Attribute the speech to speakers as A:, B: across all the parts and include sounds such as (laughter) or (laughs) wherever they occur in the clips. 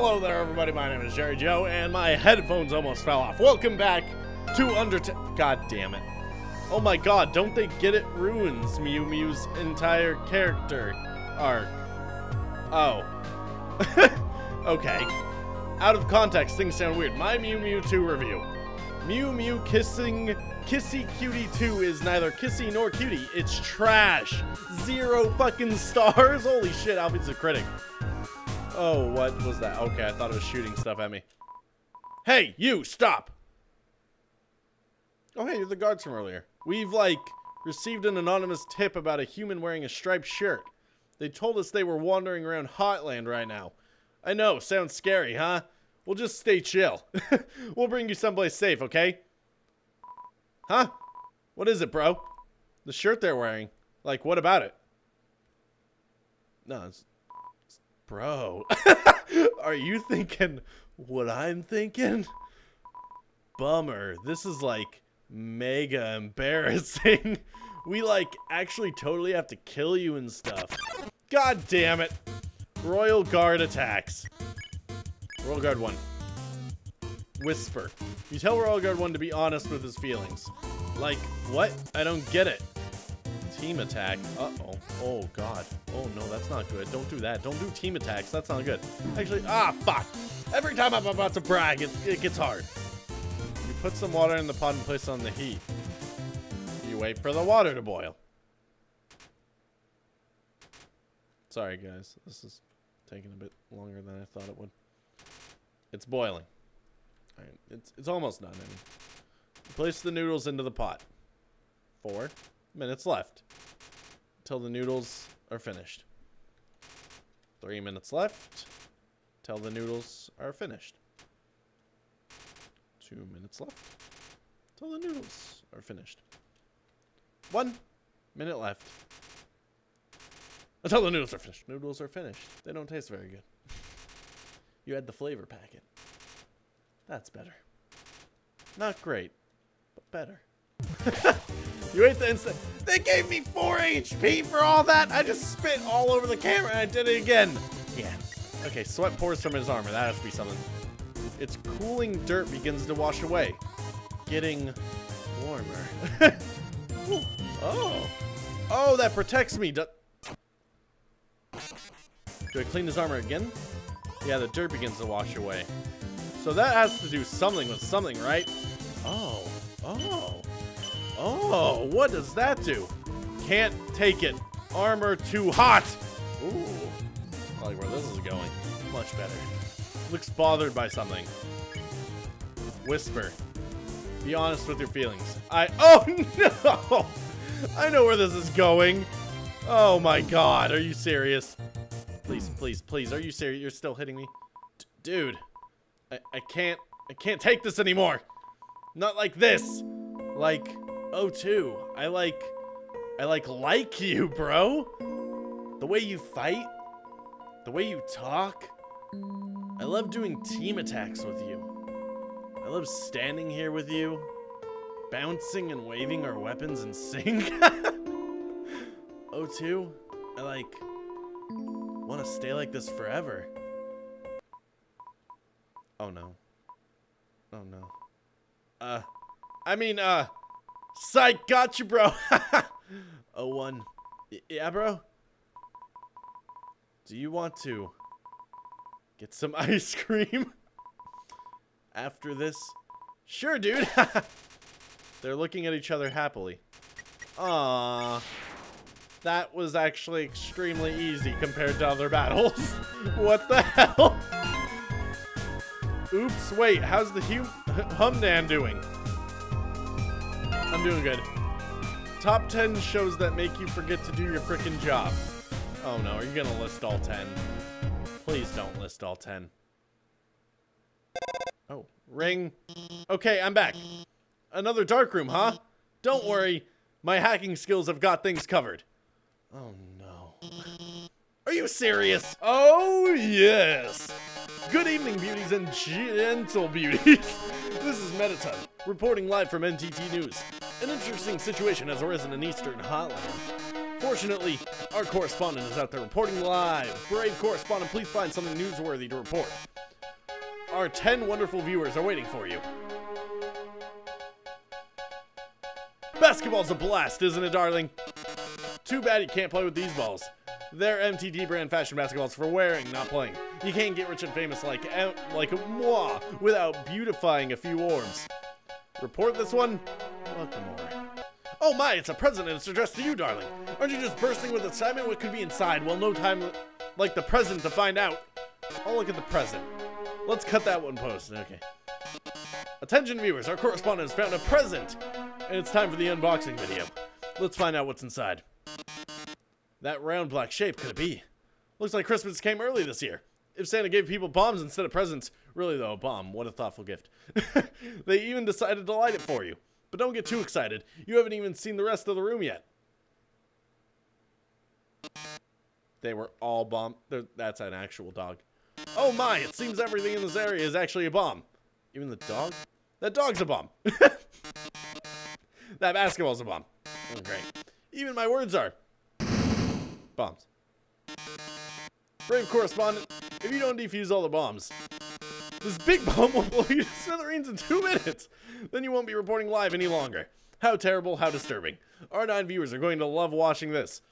A: Hello there, everybody. My name is Jerejoe, and my headphones almost fell off. Welcome back to Undertale. God damn it. Oh my god, don't they get it? Ruins Mew Mew's entire character arc. Oh. (laughs) okay. Out of context, things sound weird. My Mew Mew 2 review. Mew Mew Kissing Kissy Cutie 2 is neither kissy nor cutie. It's trash. Zero fucking stars. (laughs) Holy shit, Alphys a critic. Oh, what was that? Okay, I thought it was shooting stuff at me. Hey, you, stop! Oh, hey, you're the guards from earlier. We've, like, received an anonymous tip about a human wearing a striped shirt. They told us they were wandering around Hotland right now. I know, sounds scary, huh? We'll just stay chill. (laughs) we'll bring you someplace safe, okay? Huh? What is it, bro? The shirt they're wearing. Like, what about it? No, it's Bro, (laughs) are you thinking what I'm thinking? Bummer. This is like mega embarrassing. (laughs) we like actually totally have to kill you and stuff. God damn it. Royal Guard attacks. Royal Guard 1. Whisper. You tell Royal Guard 1 to be honest with his feelings. Like, what? I don't get it. Team attack. Uh-oh. Oh, God. Oh, no, that's not good. Don't do that. Don't do team attacks. That's not good. Actually, ah, fuck. Every time I'm about to brag, it, it gets hard. You put some water in the pot and place on the heat. You wait for the water to boil. Sorry, guys. This is taking a bit longer than I thought it would. It's boiling. Alright, it's, it's almost done. Mean, place the noodles into the pot. Four minutes left till the noodles are finished. Three minutes left till the noodles are finished. Two minutes left till the noodles are finished. One minute left until the noodles are finished. Noodles are finished. They don't taste very good. You had the flavor packet. That's better. Not great, but better. (laughs) You ate the instant. They gave me 4 HP for all that. I just spit all over the camera and I did it again. Yeah. Okay, sweat pours from his armor. That has to be something. Its cooling dirt begins to wash away. Getting warmer. (laughs) oh. Oh, that protects me. Do, Do I clean his armor again? Yeah, the dirt begins to wash away. So that has to do something with something, right? Oh. Oh. Oh, what does that do? Can't take it. Armor too hot. Ooh. I like where this is going. Much better. Looks bothered by something. Whisper. Be honest with your feelings. I- Oh (laughs) no! I know where this is going. Oh my god, are you serious? Please, please, please, are you serious? You're still hitting me? D dude. I, I can't- I can't take this anymore! Not like this! Like... Oh, too. I like... I like like (laughs) you, bro. The way you fight. The way you talk. I love doing team attacks with you. I love standing here with you. Bouncing and waving our weapons sync. (laughs) oh, too. I like... Want to stay like this forever. Oh, no. Oh, no. Uh... I mean, uh... Psych, got you, bro. (laughs) oh, one. yeah, bro? Do you want to get some (laughs) ice cream after this? Sure, dude. (laughs) They're looking at each other happily. Ah, That was actually extremely easy compared to other battles. what the hell? Oops, wait, how's the hum Humdan doing? I'm doing good. Top 10 shows that make you forget to do your freaking job. Oh no, are you gonna list all 10? Please don't list all 10. Oh, ring. Okay, I'm back. Another dark room, huh? Don't worry, my hacking skills have got things covered. Oh no. Are you serious? Oh yes! Good evening, beauties and gentle beauties. (laughs) this is Mettaton, reporting live from MTT News. An interesting situation has arisen in Eastern Hotland. Fortunately, our correspondent is out there reporting live. Brave correspondent, please find something newsworthy to report. our 10 wonderful viewers are waiting for you. Basketball's a blast, isn't it, darling? Too bad you can't play with these balls. They're MTT brand fashion basketballs for wearing, not playing. You can't get rich and famous like like moi without beautifying a few orbs. Report this one? Welcome more. Oh my, it's a present and it's addressed to you, darling. Aren't you just bursting with excitement what could be inside? Well, no time like the present to find out. I'll look at the present. Let's cut that one post. Okay. Attention viewers, our correspondent has found a present, and it's time for the unboxing video. Let's find out what's inside. That round black shape could it be? Looks like Christmas came early this year. If Santa gave people bombs instead of presents, really though, a bomb, what a thoughtful gift. (laughs) they even decided to light it for you. But don't get too excited. You haven't even seen the rest of the room yet. They were all bomb. That's an actual dog. Oh my, it seems everything in this area is actually a bomb. Even the dog? That dog's a bomb. (laughs) that basketball's a bomb. Oh, great. Even my words are bombs. Brave correspondent, if you don't defuse all the bombs, this big bomb will blow you to smithereens in two minutes. Then you won't be reporting live any longer. How terrible, how disturbing. Our nine viewers are going to love watching this.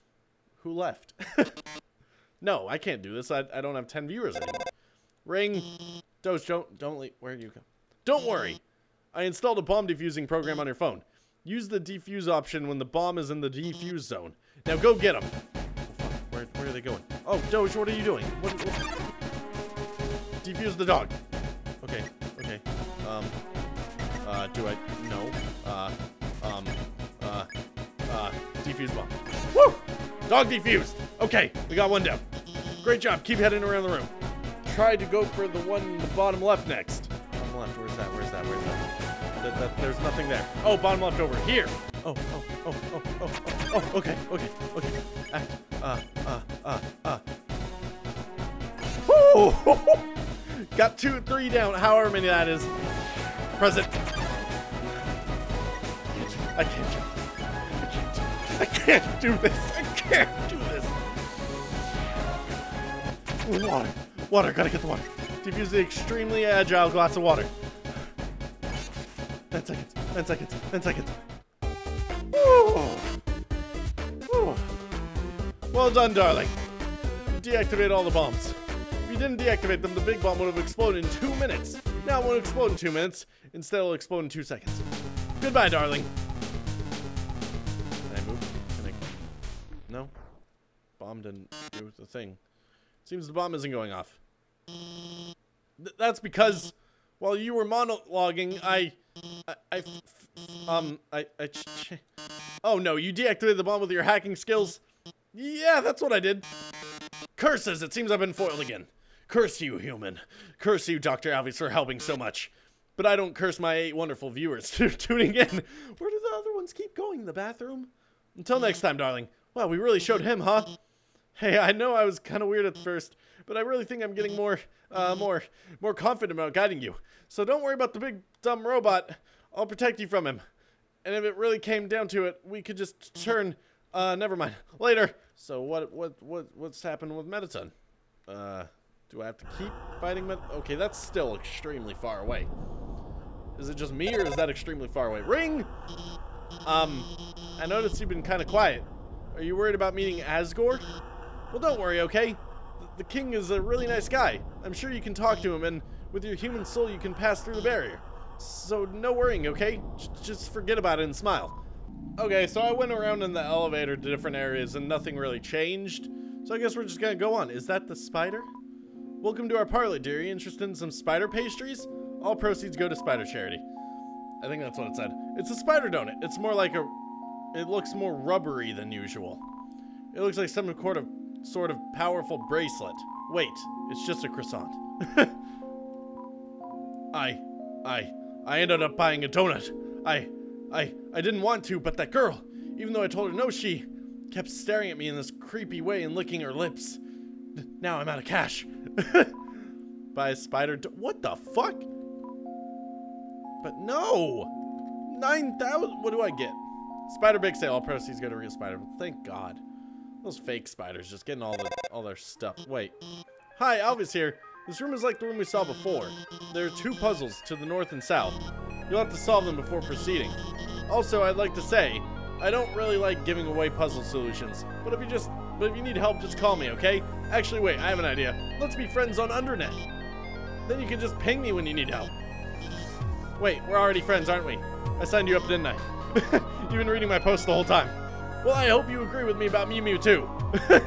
A: Who left? (laughs) no, I can't do this. I, I don't have 10 viewers anymore. Ring. Doge, don't, don't leave. Where do you go? Don't worry. I installed a bomb defusing program on your phone. Use the defuse option when the bomb is in the defuse zone. Now go get them. Where, are they going? Oh, Doge, what are you doing? What, what? Defuse the dog. Okay, okay. Um, uh, do I? No. Uh, um, uh, uh, defuse bomb. Woo! Dog defused. Okay, we got one down. Great job. Keep heading around the room. Try to go for the one in the bottom left next. Bottom left. Where's that? Where's that? Where's that there's nothing there. Oh, bottom left over here. Oh, oh, oh, oh, oh. Okay, okay, okay. Uh, uh, uh, uh. Woo! Got two, three down, however many that is. Present. I can't do I can't. I can't do this. I can't do this. Water. Water. Gotta get the water. Defuse the extremely agile glass of water. 10 seconds. 10 seconds. 10 seconds. Well done, darling. Deactivate all the bombs If you didn't deactivate them, the big bomb would have exploded in two minutes. Now it won't explode in two minutes. Instead, it'll explode in two seconds. Goodbye, darling. Can I move? Can I... No? Bomb didn't do the thing. Seems the bomb isn't going off. Th that's because while you were monologuing, I... I... I um, I... I oh, no, you deactivated the bomb with your hacking skills? Yeah, that's what I did. Curses, it seems I've been foiled again. Curse you, human. Curse you, Dr. Alphys, for helping so much. But I don't curse my eight wonderful viewers (laughs) for tuning in. Where do the other ones keep going? The bathroom? Until next time, darling. Wow, we really showed him, huh? Hey, I know I was kind of weird at first, but I really think I'm getting more, uh, more, more confident about guiding you. So don't worry about the big dumb robot. I'll protect you from him. And if it really came down to it, we could just turn. Uh, never mind. Later. So what, what, what, what's happened with Mettaton? Uh. Do I have to keep fighting with... Okay, that's still extremely far away. Is it just me, or is that extremely far away? Ring! Um, I noticed you've been kind of quiet. Are you worried about meeting Asgore? Well, don't worry, okay? The king is a really nice guy. I'm sure you can talk to him, and with your human soul, you can pass through the barrier. So, no worrying, okay? J just forget about it and smile. Okay, so I went around in the elevator to different areas, and nothing really changed. So I guess we're just gonna go on. Is that the spider? Welcome to our parlor, dear. You interested in some spider pastries? All proceeds go to spider charity. I think that's what it said. It's a spider donut. It's more like a... It looks more rubbery than usual. It looks like some sort of, sort of powerful bracelet. Wait, it's just a croissant. (laughs) I... I... I ended up buying a donut. I... I... I didn't want to, but that girl, even though I told her no, she kept staring at me in this creepy way and licking her lips. Now I'm out of cash. (laughs) Buy a spider. What the fuck? But no! 9,000? What do I get? Spider big sale. All proceeds go to real spider. Thank God. Those fake spiders just getting all the all their stuff. Wait. Hi, Alphys here. This room is like the room we saw before. There are two puzzles to the north and south. You'll have to solve them before proceeding. Also, I'd like to say, I don't really like giving away puzzle solutions, but if you just, but if you need help, just call me, okay? Actually, wait, I have an idea. Let's be friends on Undernet. Then you can just ping me when you need help. Wait, we're already friends, aren't we? I signed you up, didn't I? (laughs) You've been reading my post the whole time. Well, I hope you agree with me about Mew Mew too. (laughs) I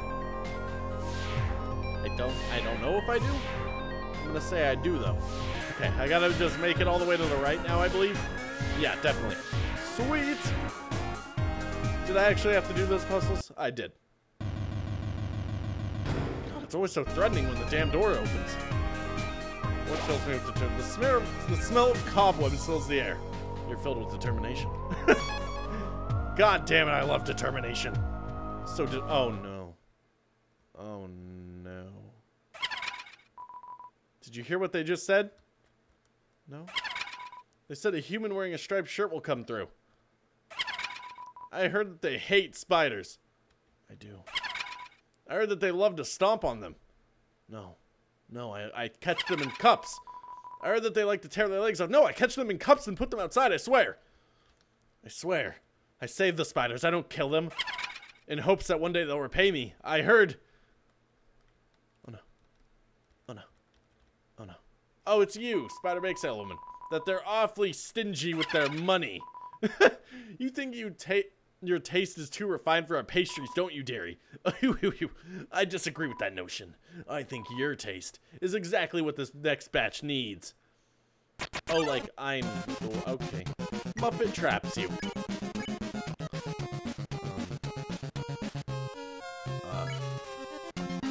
A: don't, I don't know if I do. I'm gonna say I do though. Okay, I gotta just make it all the way to the right now, I believe. Yeah, definitely. Sweet. Did I actually have to do those puzzles? I did. God, it's always so threatening when the damn door opens. What fills me with determination? The smell, the smell of cobwebs fills the air. You're filled with determination. (laughs) God damn it, I love determination. So, de oh no. Oh no. Did you hear what they just said? No? They said a human wearing a striped shirt will come through. I heard that they hate spiders. I do. I heard that they love to stomp on them. No. No, I, I catch them in cups. I heard that they like to tear their legs off. No, I catch them in cups and put them outside, I swear. I swear. I save the spiders. I don't kill them. In hopes that one day they'll repay me. I heard... Oh no. Oh no. Oh no. Oh, it's you, Spider Bake Sale Woman. That they're awfully stingy with their money. (laughs) you think you your taste is too refined for our pastries, don't you, Derry? (laughs) I disagree with that notion. I think your taste is exactly what this next batch needs. Oh, like I'm... Oh, okay. Muffet traps you.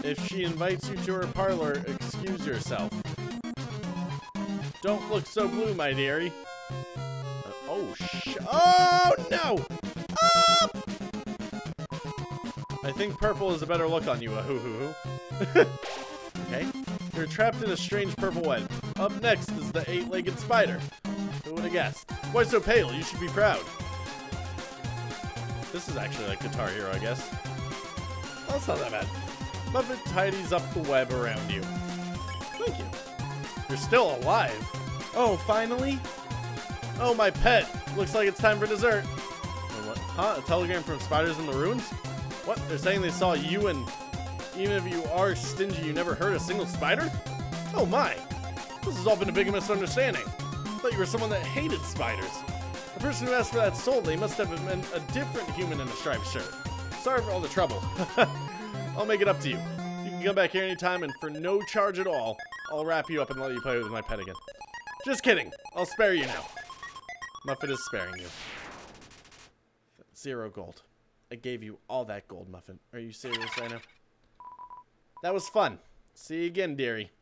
A: If she invites you to her parlor, excuse yourself. Don't look so blue, my dearie. Uh, oh, sh- Oh, no! I think purple is a better look on you, a hoo hoo (laughs) okay. You're trapped in a strange purple web. Up next is the eight-legged spider. Who would have guessed? Why so pale? You should be proud. This is actually like Guitar Hero, I guess. That's not that bad. Muffet tidies up the web around you. Thank you. You're still alive. Oh, finally? Oh, my pet. Looks like it's time for dessert. What? Huh? A telegram from spiders in the ruins? What? They're saying they saw you and even if you are stingy, you never hurt a single spider? Oh my! This has all been a big misunderstanding. I thought you were someone that hated spiders. The person who asked for that soul, they must have been a different human in a striped shirt. Sorry for all the trouble. (laughs) I'll make it up to you. You can come back here anytime, and for no charge at all, I'll wrap you up and let you play with my pet again. Just kidding. I'll spare you now. Muffet is sparing you. Zero gold. I gave you all that gold, Muffin. Are you serious right now? That was fun. See you again, dearie.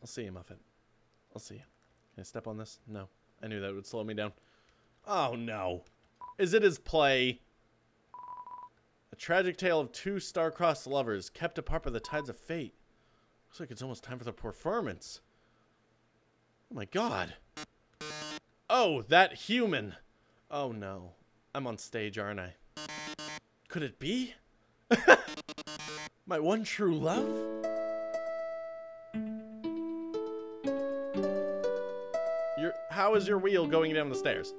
A: I'll see you, Muffin. I'll see you. Can I step on this? No. I knew that would slow me down. Oh, no. Is it his play? Tragic tale of two star-crossed lovers kept apart by the tides of fate. Looks like it's almost time for the performance. Oh my god. Oh, that human. Oh no. I'm on stage, aren't I? Could it be? (laughs) My one true love? Your, how is your wheel going down the stairs?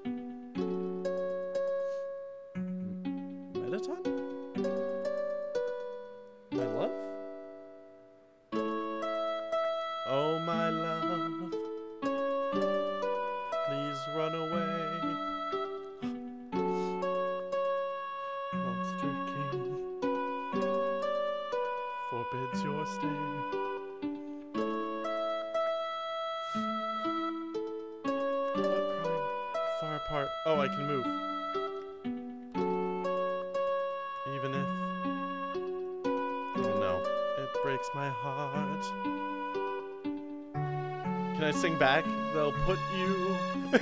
A: Back, they'll put you (laughs) in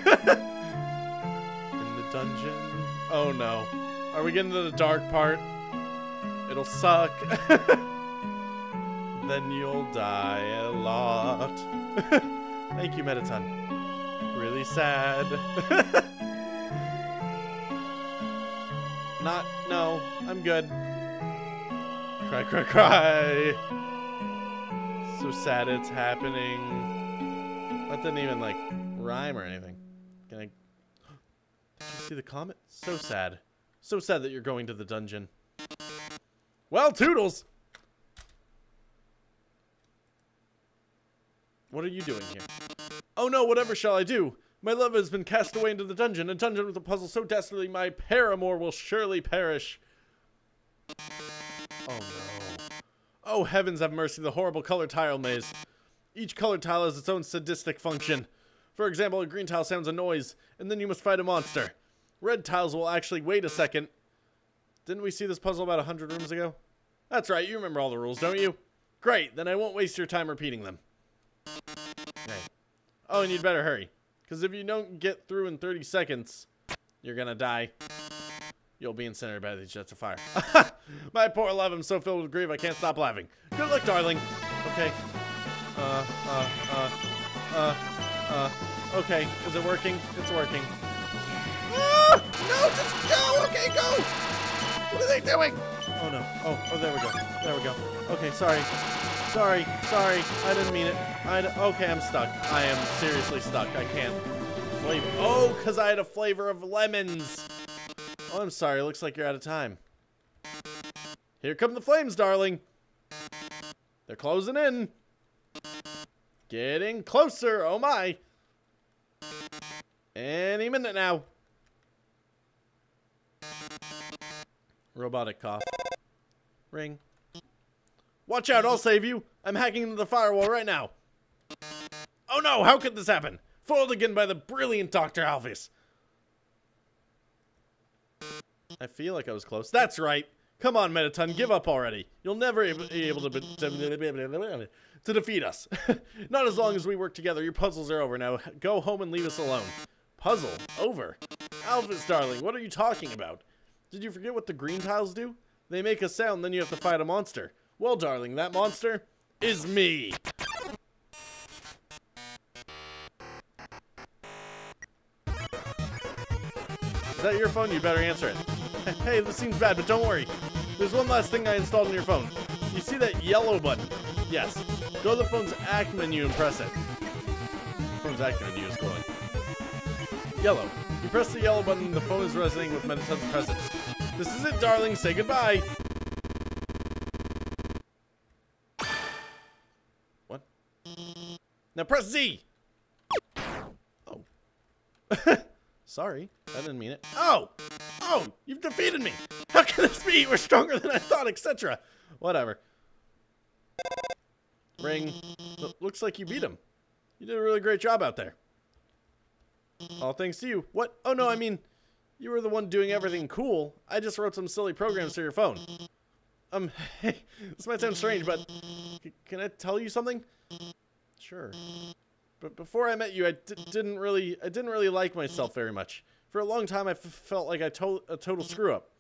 A: the dungeon. Oh no. Are we getting to the dark part? It'll suck. (laughs) then you'll die a lot. (laughs) Thank you, Mettaton. Really sad. (laughs) Not, no, I'm good. Cry, cry, cry. So sad it's happening. That didn't even like rhyme or anything. Can I? Did you see the comment? So sad. So sad that you're going to the dungeon. Well, Toodles! What are you doing here? Oh no, whatever shall I do? My lover has been cast away into the dungeon, a dungeon with a puzzle so dastardly my paramour will surely perish. Oh no. Oh heavens have mercy, the horrible color tile maze. Each color tile has its own sadistic function. For example, a green tile sounds a noise, and then you must fight a monster. Red tiles will actually wait a second. Didn't we see this puzzle about a hundred rooms ago? That's right, you remember all the rules, don't you? Great, then I won't waste your time repeating them. Oh, and you'd better hurry. Because if you don't get through in 30 seconds, you're gonna die. You'll be incinerated by these jets of fire. (laughs) My poor love, I'm so filled with grief I can't stop laughing. Good luck, darling. Okay. Uh, uh, uh, uh, uh, okay. Is it working? It's working. Ah! No, just go! Okay, go! What are they doing? Oh no. Oh, oh, there we go. There we go. Okay, sorry. Sorry, sorry. I didn't mean it. I okay, I'm stuck. I am seriously stuck. I can't. Wait. Oh, because I had a flavor of lemons. Oh, I'm sorry. Looks like you're out of time. Here come the flames, darling. They're closing in. Getting closer. Oh, my. Any minute now. Robotic cough. Ring. Watch out, I'll save you. I'm hacking into the firewall right now. Oh no, how could this happen? Foiled again by the brilliant Dr. Alphys. I feel like I was close. That's right. Come on, Mettaton, give up already. You'll never be able to, to, to defeat us. (laughs) Not as long as we work together. Your puzzles are over now. Go home and leave us alone. Puzzle? Over? Alphys, darling, what are you talking about? Did you forget what the green tiles do? They make a sound, then you have to fight a monster. Well, darling, that monster is me. Is that your phone? You better answer it. (laughs) Hey, this seems bad, but don't worry. There's one last thing I installed on your phone. You see that yellow button? Yes. Go to the phone's act menu and press it. Phone's act menu is glowing. Yellow. You press the yellow button, the phone is resonating with Mettaton's presence. This is it, darling. Say goodbye. Now press Z. Oh. (laughs) Sorry. I didn't mean it. Oh! Oh! You've defeated me! How can this be? You were stronger than I thought, etc. Whatever. Ring. L looks like you beat him. You did a really great job out there. All thanks to you. What? Oh no, I mean, you were the one doing everything cool. I just wrote some silly programs to your phone. Um, (laughs) hey, this might sound strange, but can I tell you something? Sure. But before I met you, I d didn't really, I didn't really like myself very much. For a long time, I felt like I told a total screw up.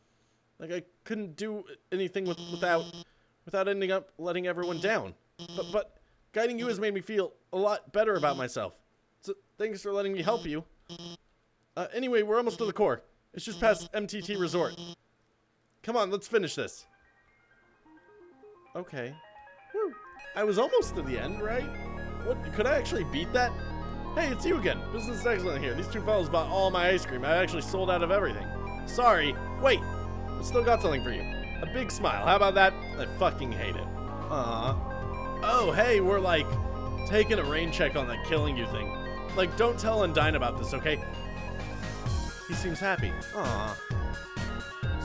A: Like I couldn't do anything with, without, without ending up letting everyone down. But, but guiding you has made me feel a lot better about myself. So thanks for letting me help you. Uh, anyway, we're almost to the core. It's just past MTT Resort. Come on, let's finish this. Okay. I was almost to the end, right? What? Could I actually beat that? Hey, it's you again. Business is excellent here. These two fellows bought all my ice cream. I actually sold out of everything. Sorry. Wait. I still got something for you. A big smile. How about that? I fucking hate it. Uh. Oh, hey, we're like taking a rain check on that killing you thing. Like, don't tell Undyne about this, okay? He seems happy. Aw.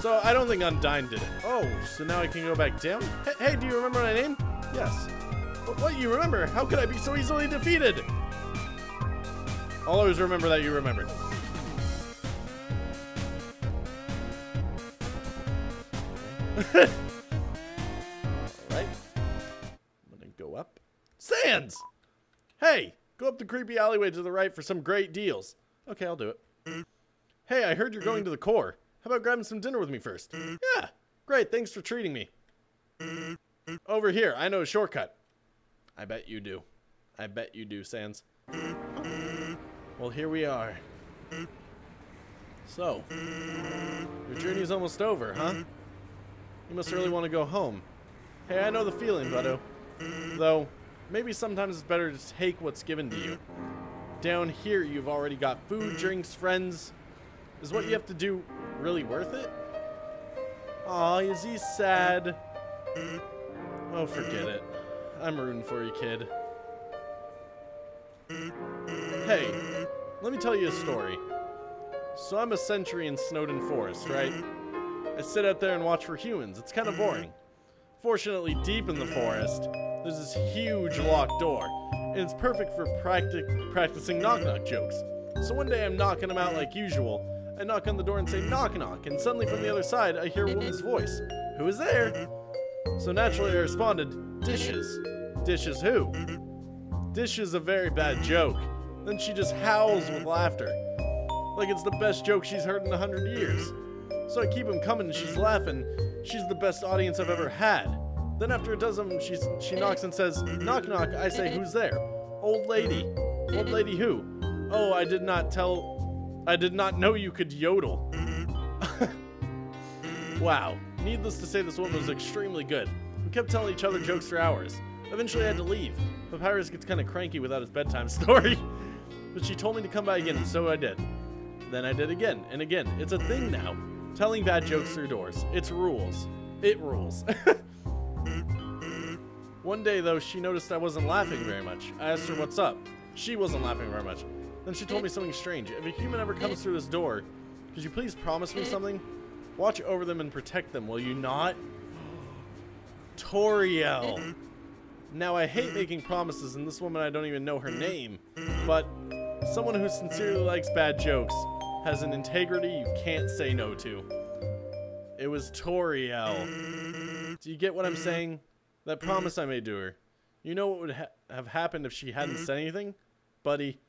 A: So, I don't think Undyne did it. Oh, so now I can go back down? Hey, hey do you remember my name? Yes. What, you remember? How could I be so easily defeated? I'll always remember that you remembered. (laughs) Alright. I'm gonna go up. Sans! Hey! Go up the creepy alleyway to the right for some great deals. Okay, I'll do it. Hey, I heard you're going to the core. How about grabbing some dinner with me first? Yeah, great, thanks for treating me. Over here, I know a shortcut. I bet you do. I bet you do, Sans. Well, here we are. So, your journey's almost over, huh? You must really want to go home. Hey, I know the feeling, Budo. Though, maybe sometimes it's better to take what's given to you. Down here, you've already got food, drinks, friends. Is what you have to do really worth it? Aw, is he sad? Oh, forget it. I'm rooting for you, kid. Hey, let me tell you a story. So I'm a sentry in Snowdin Forest, right? I sit out there and watch for humans. It's kind of boring. Fortunately, deep in the forest, there's this huge locked door, and it's perfect for practic practicing knock-knock jokes. So one day I'm knocking them out like usual. I knock on the door and say knock knock, and suddenly from the other side I hear a woman's voice. Who is there? So naturally I responded, dishes. Dishes who? Dish is a very bad joke. Then she just howls with laughter. Like it's the best joke she's heard in a hundred years. So I keep him coming and she's laughing. She's the best audience I've ever had. Then after a dozen, she's, she knocks and says, knock knock, I say, who's there? Old lady. Old lady who? Oh, I did not tell, I did not know you could yodel. (laughs) wow. Needless to say, this woman was extremely good. We kept telling each other jokes for hours. Eventually I had to leave. Papyrus gets kind of cranky without his bedtime (laughs) story. but she told me to come by again, so I did. Then I did again, and again. It's a thing now. Telling bad jokes through doors. It's rules. It rules. (laughs) One day, though, she noticed I wasn't laughing very much. I asked her what's up. She wasn't laughing very much. Then she told me something strange. If a human ever comes through this door, could you please promise me something? Watch over them and protect them, will you not? Toriel. Now, I hate making promises, and this woman, I don't even know her name, but someone who sincerely likes bad jokes has an integrity you can't say no to. It was Toriel. Do you get what I'm saying? That promise I made to her. You know what would ha have happened if she hadn't said anything? Buddy.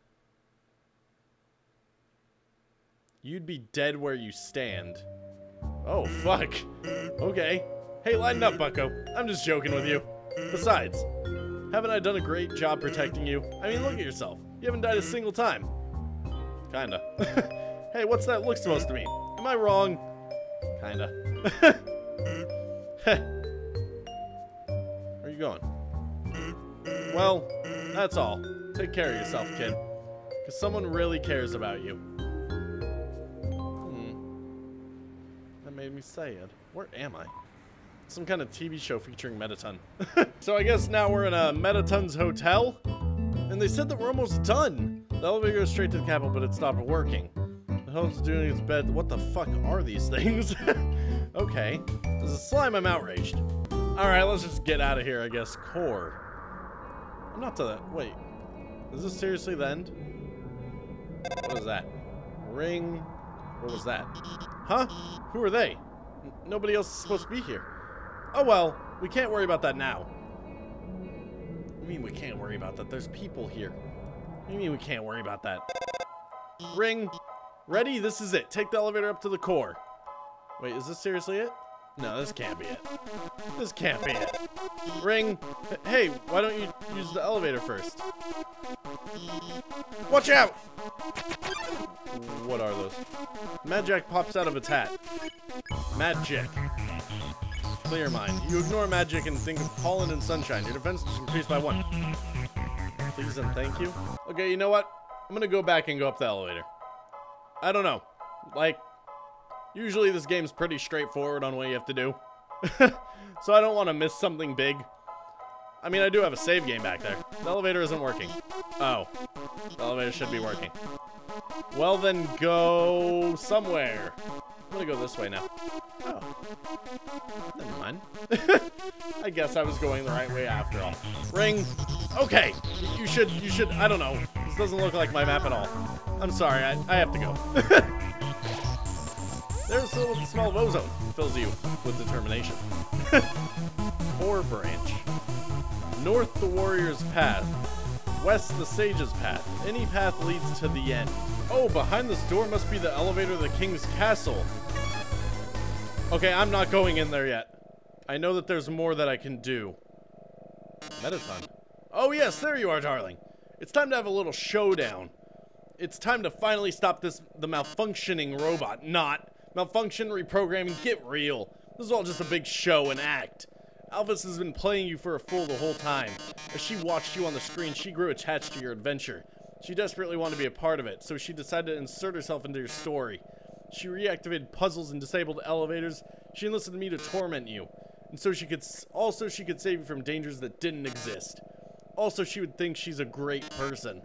A: You'd be dead where you stand. Oh, fuck. Okay. Hey, lighten up, bucko. I'm just joking with you. Besides, haven't I done a great job protecting you? I mean, look at yourself. You haven't died a single time. Kinda. (laughs) hey, what's that look supposed to mean? Am I wrong? Kinda. (laughs) Where are you going? Well, that's all. Take care of yourself, kid. Because someone really cares about you. Sad. Where am I? Some kind of TV show featuring Mettaton. (laughs) so I guess now we're in a Mettaton's hotel. And they said that we're almost done. The elevator goes straight to the capital, but it stopped working. The hell's doing its bed. What the fuck are these things? (laughs) okay. There's a slime, I'm outraged. Alright, let's just get out of here, I guess. Core. I'm not to that. Wait. Is this seriously the end? What is that? Ring. What was that? Huh? Who are they? Nobody else is supposed to be here. Oh well, we can't worry about that now. I mean we can't worry about that? There's people here. You mean we can't worry about that? Ring. Ready? This is it. Take the elevator up to the core. Wait, is this seriously it? No, this can't be it. This can't be it. Ring. Hey, why don't you use the elevator first? Watch out! What are those? Jack pops out of its hat. Magic. Clear mind. You ignore magic and think of pollen and sunshine. Your defense is increased by one. Please and thank you. Okay, you know what? I'm gonna go back and go up the elevator. I don't know. Like, usually this game's pretty straightforward on what you have to do. (laughs) so I don't want to miss something big. I mean, I do have a save game back there. The elevator isn't working. Oh. The elevator should be working. Well, then go somewhere. I'm gonna go this way now. Oh. Never mind. (laughs) I guess I was going the right way after all. Ring. Okay. You should, you should, I don't know. This doesn't look like my map at all. I'm sorry, I, I have to go. (laughs) There's a little small of ozone. Fills you with determination. (laughs) Core branch. North the warrior's path. West the sage's path. Any path leads to the end. Oh, behind this door must be the elevator to the king's castle. Okay, I'm not going in there yet. I know that there's more that I can do. Mettaton. Oh yes, there you are, darling. It's time to have a little showdown. It's time to finally stop this the malfunctioning robot. Not. Malfunction, reprogramming, get real. This is all just a big show and act. Alphys has been playing you for a fool the whole time. As she watched you on the screen, she grew attached to your adventure. She desperately wanted to be a part of it, so she decided to insert herself into your story. She reactivated puzzles and disabled elevators. She enlisted me to torment you. And so she could also she could save you from dangers that didn't exist. Also, she would think she's a great person.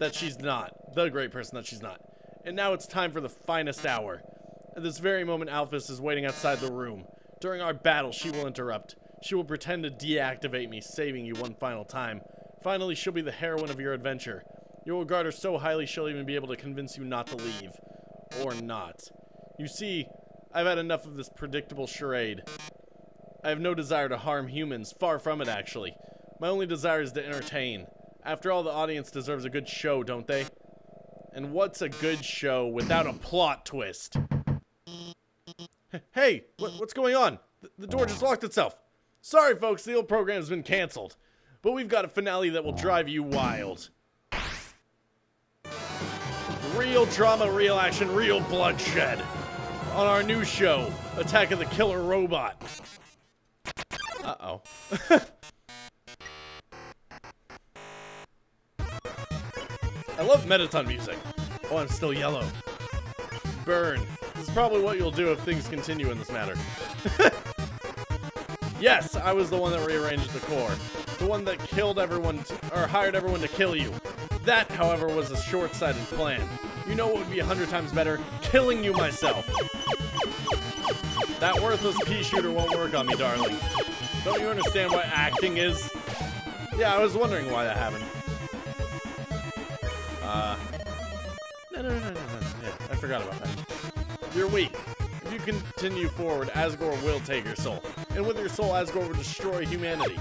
A: That she's not. The great person that she's not. And now it's time for the finest hour. At this very moment, Alphys is waiting outside the room. During our battle, she will interrupt. She will pretend to deactivate me, saving you one final time. Finally, she'll be the heroine of your adventure. You will regard her so highly she'll even be able to convince you not to leave. Or not. You see, I've had enough of this predictable charade. I have no desire to harm humans, far from it actually. My only desire is to entertain. After all, the audience deserves a good show, don't they? And what's a good show without a plot twist? Hey, what's going on? The door just locked itself. Sorry, folks, the old program's been canceled. But we've got a finale that will drive you wild. Real drama, real action, real bloodshed. On our new show, Attack of the Killer Robot. Uh-oh. (laughs) I love Mettaton music. Oh, I'm still yellow. Burn. This is probably what you'll do if things continue in this matter. (laughs) yes, I was the one that rearranged the core. The one that killed everyone, or hired everyone to kill you. That, however, was a short-sighted plan. You know what would be a hundred times better? Killing you myself. That worthless pea shooter won't work on me, darling. Don't you understand what acting is? Yeah, I was wondering why that happened. Uh... No, no, no, no, no. Yeah, I forgot about that. You're weak. If you continue forward, Asgore will take your soul. And with your soul, Asgore will destroy humanity.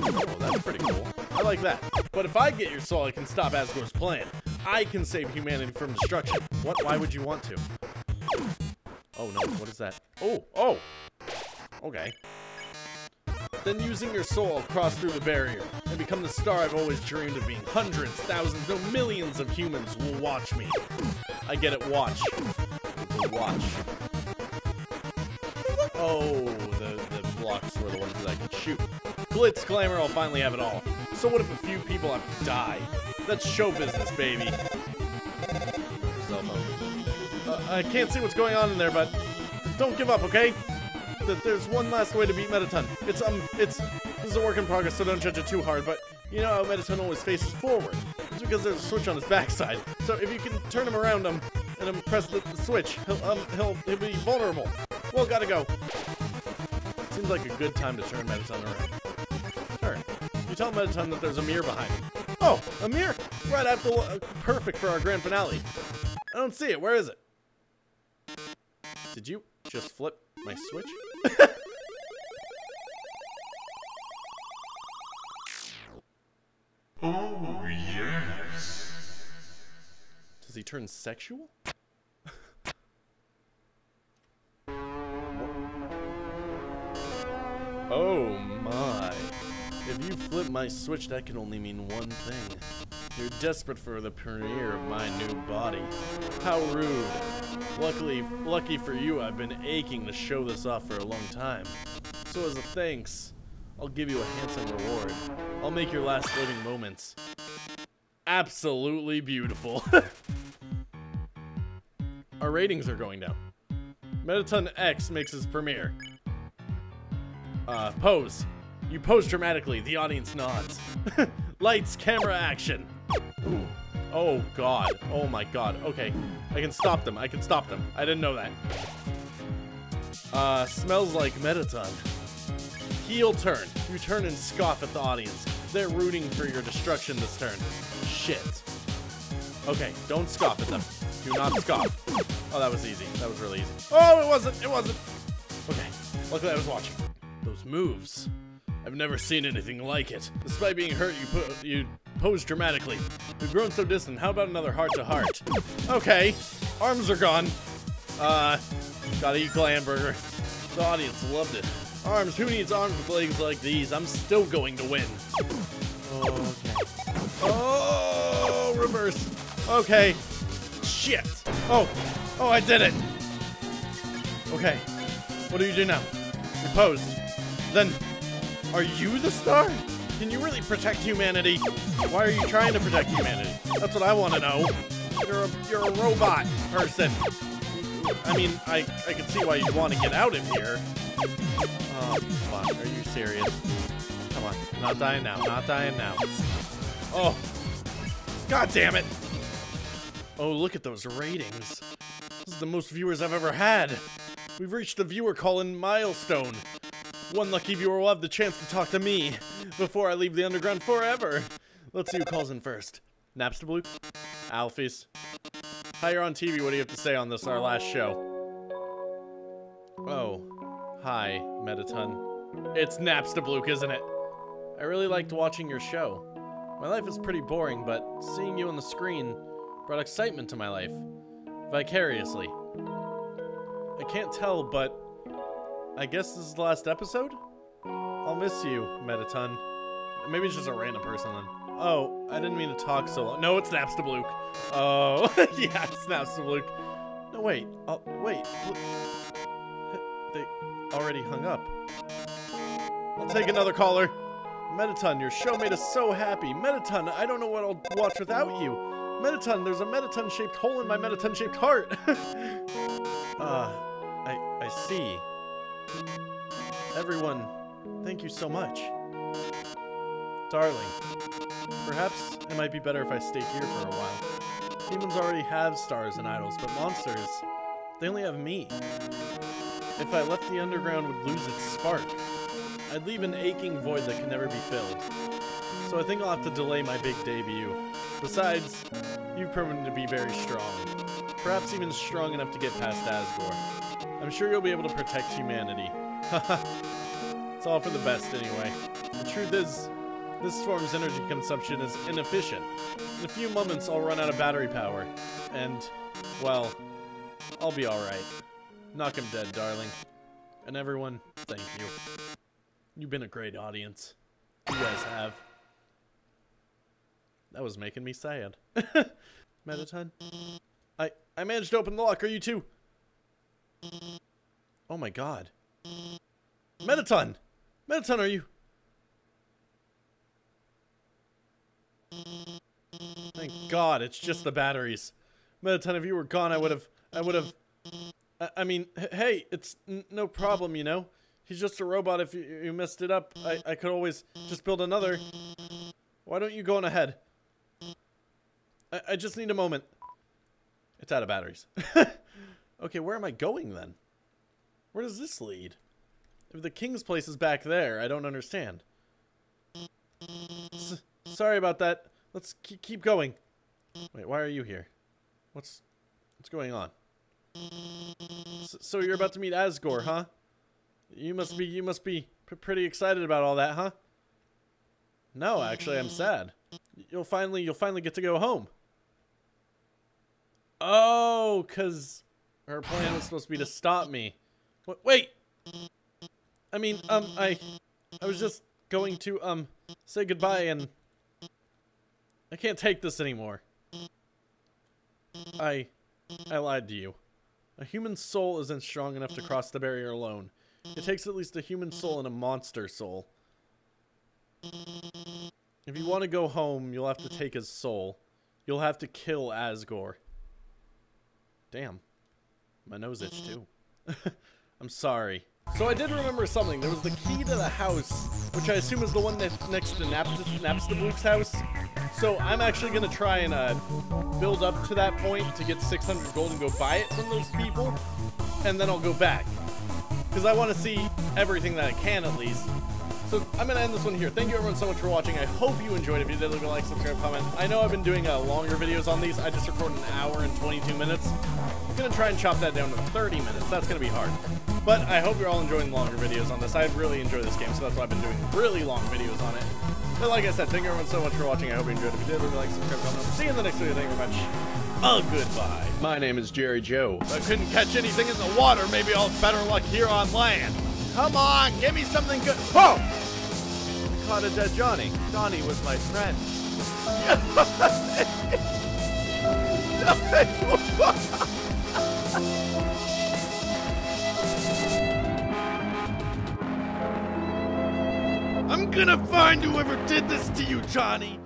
A: Oh, that's pretty cool. I like that. But if I get your soul, I can stop Asgore's plan. I can save humanity from destruction. What? Why would you want to? Oh no, what is that? Oh, oh! Okay. Then using your soul, cross through the barrier and become the star I've always dreamed of being. Hundreds, thousands, no millions of humans will watch me. I get it, watch. Watch. Oh, the, the blocks were the ones that I could shoot. Glitz Glamour, I'll finally have it all. So what if a few people have to die? That's show business, baby. Uh, I can't see what's going on in there, but don't give up, okay? There's one last way to beat Mettaton. It's, um, it's, this is a work in progress, so don't judge it too hard, but you know how Mettaton always faces forward. It's because there's a switch on his backside. So if you can turn him around, um, and um, press the, switch, he'll, um, he'll, he'll be vulnerable. Well, gotta go. Seems like a good time to turn Mettaton around. Turn. You tell Mettaton that there's a mirror behind him. Oh, a mirror! Right after, uh, perfect for our grand finale. I don't see it. Where is it? Did you just flip my switch? (laughs)
B: oh, yes.
A: He turn sexual? oh my. If you flip my switch, that can only mean one thing. You're desperate for the premiere of my new body. How rude. Luckily, lucky for you, I've been aching to show this off for a long time. So as a thanks, I'll give you a handsome reward. I'll make your last living moments absolutely beautiful. (laughs) Our ratings are going down. Mettaton X makes his premiere. Uh, pose. You pose dramatically. The audience nods. (laughs) Lights, camera, action. Ooh. Oh, God. Oh, my God. Okay. I can stop them. I can stop them. I didn't know that. Uh, smells like Mettaton. Heel turn. You turn and scoff at the audience. They're rooting for your destruction this turn. Shit. Okay, don't scoff at them. Do not scoff. Oh, that was easy. That was really easy. Oh, it wasn't. It wasn't. Okay. Luckily, I was watching. Those moves. I've never seen anything like it. Despite being hurt, you put you pose dramatically. We've grown so distant. How about another heart to heart? Okay. Arms are gone. Uh, gotta eat Glamburger. The audience loved it. Arms. Who needs arms with legs like these? I'm still going to win. Okay. Oh, reverse. Okay. Shit. Oh. Oh, I did it. Okay. What do you do now? You pose. Then, are you the star? Can you really protect humanity? Why are you trying to protect humanity? That's what I want to know. You're a, you're a robot person. I mean, I, I can see why you'd want to get out of here. Oh, fuck. Are you serious? Come on. Not dying now. Not dying now. Oh. God damn it. Oh, look at those ratings. This is the most viewers I've ever had. We've reached the viewer call-in milestone. One lucky viewer will have the chance to talk to me before I leave the underground forever. Let's see who calls in first. Napstablook? Alphys? Hi, you're on TV. What do you have to say on this, our last show? Oh. Hi, Mettaton. It's Napstablook, isn't it? I really liked watching your show. My life is pretty boring, but seeing you on the screen brought excitement to my life. Vicariously. I can't tell, but I guess this is the last episode? I'll miss you, Mettaton. Maybe it's just a random person then. Oh, I didn't mean to talk so long. No, it's Napstablook. Oh, (laughs) yeah, it's Napstablook. No, wait. Oh, wait. They already hung up. I'll take another caller. Mettaton, your show made us so happy. Mettaton, I don't know what I'll watch without you. Mettaton, there's a Mettaton-shaped hole in my Mettaton-shaped heart. (laughs) Ah, uh, I, I see. Everyone, thank you so much. Darling, perhaps it might be better if I stay here for a while. Humans already have stars and idols, but monsters, they only have me. If I left the underground would lose its spark. I'd leave an aching void that can never be filled. So I think I'll have to delay my big debut. Besides, you've proven to be very strong. Perhaps even strong enough to get past Asgore. I'm sure you'll be able to protect humanity. (laughs) it's all for the best anyway. The truth is, this form's energy consumption is inefficient. In a few moments, I'll run out of battery power. And, well, I'll be alright. Knock him dead, darling. And everyone, thank you. You've been a great audience. You guys have. That was making me sad. (laughs) Mettaton? I, I managed to open the lock. Are you too? Oh my god. Mettaton! Mettaton, are you? Thank god, it's just the batteries. Mettaton, if you were gone, I would have... I would have... I, I mean, hey, it's no problem, you know? He's just a robot. If you, you messed it up, I, I could always just build another. Why don't you go on ahead? I, I just need a moment. It's out of batteries. (laughs) okay, where am I going then? Where does this lead? If the king's place is back there, I don't understand. S sorry about that. Let's keep going. Wait, why are you here? What's what's going on? S so you're about to meet Asgore, huh? You must be you must be pretty excited about all that, huh? No, actually, I'm sad. You'll finally you'll finally get to go home. Oh, cause her plan was supposed to be to stop me. Wait. I mean, um, I, I was just going to um say goodbye, and I can't take this anymore. I, I lied to you. A human soul isn't strong enough to cross the barrier alone. It takes at least a human soul and a monster soul. If you want to go home, you'll have to take his soul. You'll have to kill Asgore. Damn. My nose itched too. (laughs) I'm sorry. So I did remember something. There was the key to the house, which I assume is the one that's next to Napstablook's house. So I'm actually going to try and uh, build up to that point to get 600 gold and go buy it from those people. And then I'll go back. Because I want to see everything that I can at least. So I'm going to end this one here. Thank you everyone so much for watching. I hope you enjoyed it. If you did, leave a like, subscribe, comment. I know I've been doing uh, longer videos on these. I just recorded an hour and 22 minutes. I'm going to try and chop that down to 30 minutes. That's going to be hard. But I hope you're all enjoying longer videos on this. I really enjoy this game, so that's why I've been doing really long videos on it. But like I said, thank you everyone so much for watching. I hope you enjoyed it. If you did, leave a like, subscribe, comment. See you in the next video. Thank you very much. A goodbye. My name is Jerejoe. If I couldn't catch anything in the water, maybe I'll have better luck here on land. Come on, give me something good. Oh! I caught a dead Johnny. Johnny was my friend. (laughs) I'm gonna find whoever did this to you, Johnny!